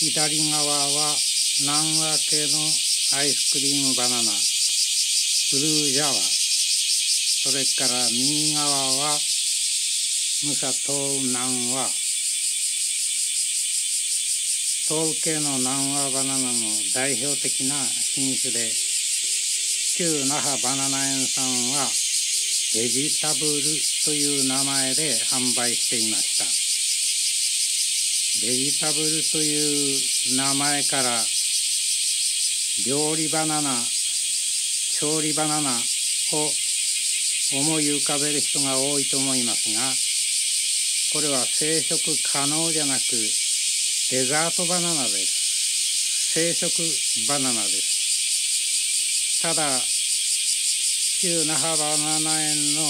左側は南和系のアイスクリームバナナブルージャワそれから右側はムサトウ南和トール系の南和バナナの代表的な品種で旧那覇バナナ園さんはベジタブルという名前で販売していました。ベジタブルという名前から料理バナナ調理バナナを思い浮かべる人が多いと思いますがこれは生殖可能じゃなくデザートバナナです。生殖バナナです。ただ旧那覇バナナ園の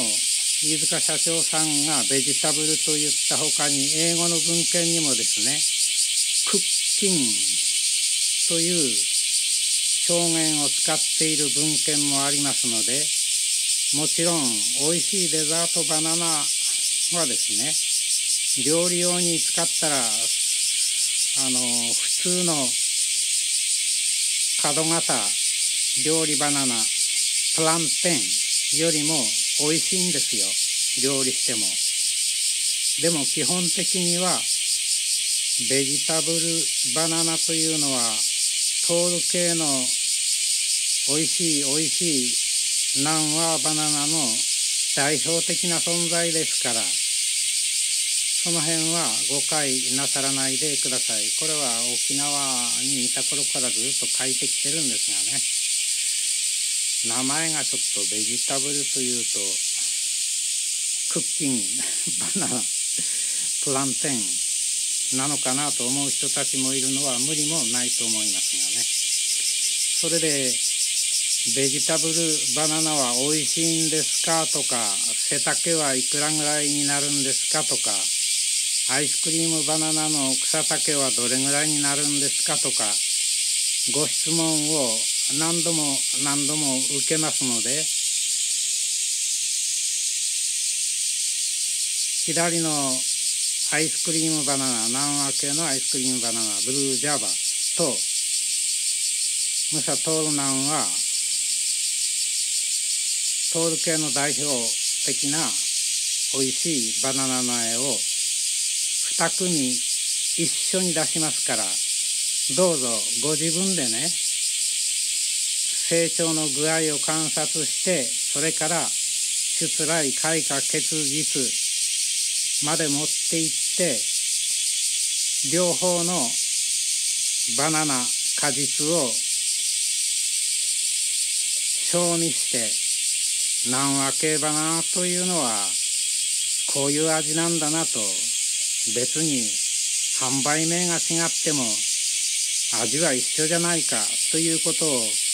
飯塚社長さんがベジタブルと言った他に英語の文献にもですねクッキンという表現を使っている文献もありますのでもちろん美味しいデザートバナナはですね料理用に使ったらあの普通の角型料理バナナプランテンよりも美味しいんですよ。料理しても。でも基本的にはベジタブルバナナというのはトール系の美味しい美味しい南和バナナの代表的な存在ですからその辺は誤解なさらないでください。これは沖縄にいた頃からずっと書いてきてるんですがね。名前がちょっとベジタブルというとクッキン バナナプランテンなのかなと思う人たちもいるのは無理もないと思いますがね。それでベジタブルバナナは美味しいんですかとか背丈はいくらぐらいになるんですかとかアイスクリームバナナの草丈はどれぐらいになるんですかとかご質問を何度も何度も受けますので左のアイスクリームバナナ南和系のアイスクリームバナナブルージャバとムサトール南はトール系の代表的な美味しいバナナ苗を2組一緒に出しますからどうぞご自分でね成長の具合を観察してそれから出来開花結実まで持っていって両方のバナナ果実を賞味して南和系バナナというのはこういう味なんだなと別に販売名が違っても味は一緒じゃないかということを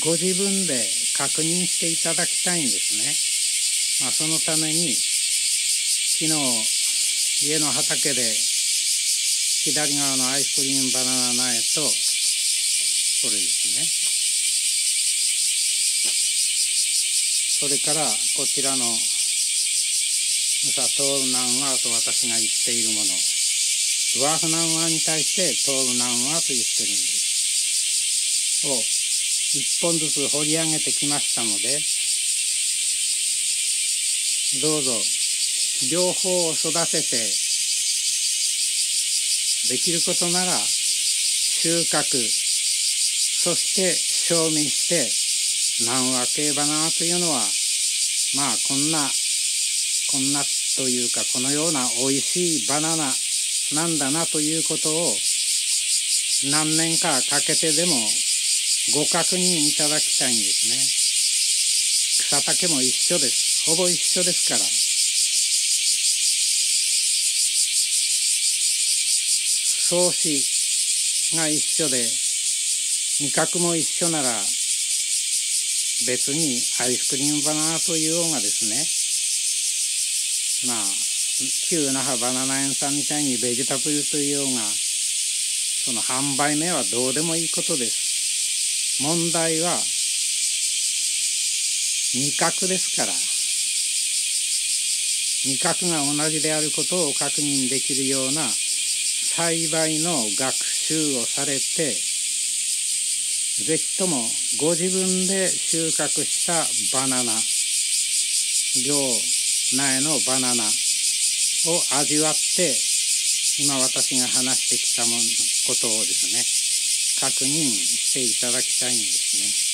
ご自分で確認していただきたいんですね。まあ、そのために昨日家の畑で左側のアイスクリームバナナ苗とこれですねそれからこちらのムサトールナンワーと私が言っているものドワーフナンワーに対してトールナンワーと言ってるんですを一本ずつ掘り上げてきましたのでどうぞ両方を育ててできることなら収穫そして賞味して南和系バナナというのはまあこんなこんなというかこのような美味しいバナナなんだなということを何年かかけてでもご確認いただきたいんですね。草丈も一緒です。ほぼ一緒ですから。創始が一緒で味覚も一緒なら別にアイスクリームバナナというようがですね。まあ旧那覇バナナ園さんみたいにベジタブルというようがその販売名はどうでもいいことです。問題は味覚ですから。味覚が同じであることを確認できるような栽培の学習をされてぜひともご自分で収穫したバナナ両苗のバナナを味わって今私が話してきたものことをですね確認していただきたいんですね。